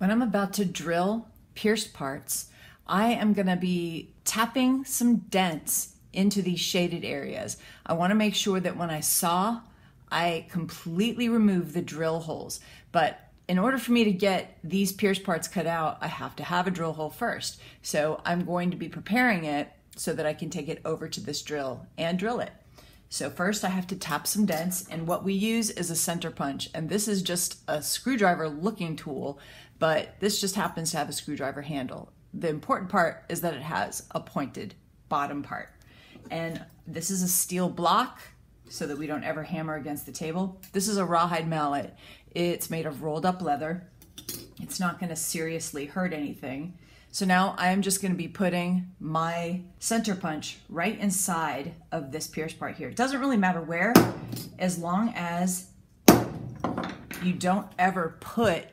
When I'm about to drill pierced parts, I am gonna be tapping some dents into these shaded areas. I wanna make sure that when I saw, I completely remove the drill holes. But in order for me to get these pierced parts cut out, I have to have a drill hole first. So I'm going to be preparing it so that I can take it over to this drill and drill it. So first I have to tap some dents and what we use is a center punch and this is just a screwdriver looking tool but this just happens to have a screwdriver handle. The important part is that it has a pointed bottom part and this is a steel block so that we don't ever hammer against the table. This is a rawhide mallet. It's made of rolled up leather. It's not gonna seriously hurt anything. So now I'm just gonna be putting my center punch right inside of this pierce part here. It doesn't really matter where, as long as you don't ever put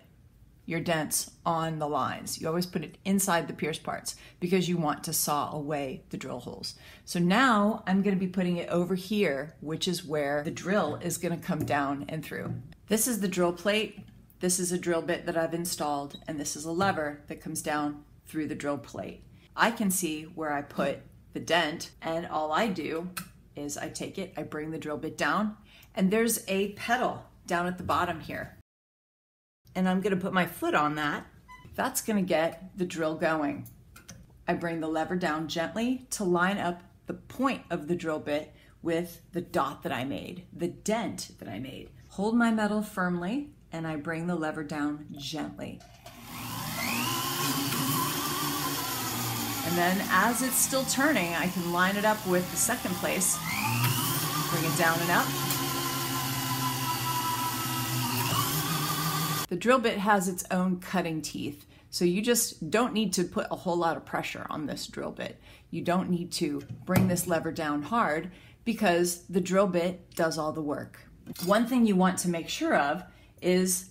your dents on the lines. You always put it inside the pierce parts because you want to saw away the drill holes. So now I'm gonna be putting it over here, which is where the drill is gonna come down and through. This is the drill plate. This is a drill bit that I've installed, and this is a lever that comes down through the drill plate. I can see where I put the dent and all I do is I take it, I bring the drill bit down and there's a pedal down at the bottom here. And I'm gonna put my foot on that. That's gonna get the drill going. I bring the lever down gently to line up the point of the drill bit with the dot that I made, the dent that I made. Hold my metal firmly and I bring the lever down gently. And then as it's still turning, I can line it up with the second place, bring it down and up. The drill bit has its own cutting teeth, so you just don't need to put a whole lot of pressure on this drill bit. You don't need to bring this lever down hard because the drill bit does all the work. One thing you want to make sure of is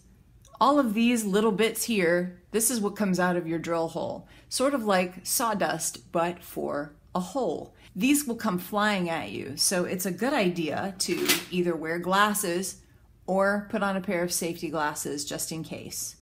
all of these little bits here, this is what comes out of your drill hole. Sort of like sawdust, but for a hole. These will come flying at you, so it's a good idea to either wear glasses or put on a pair of safety glasses just in case.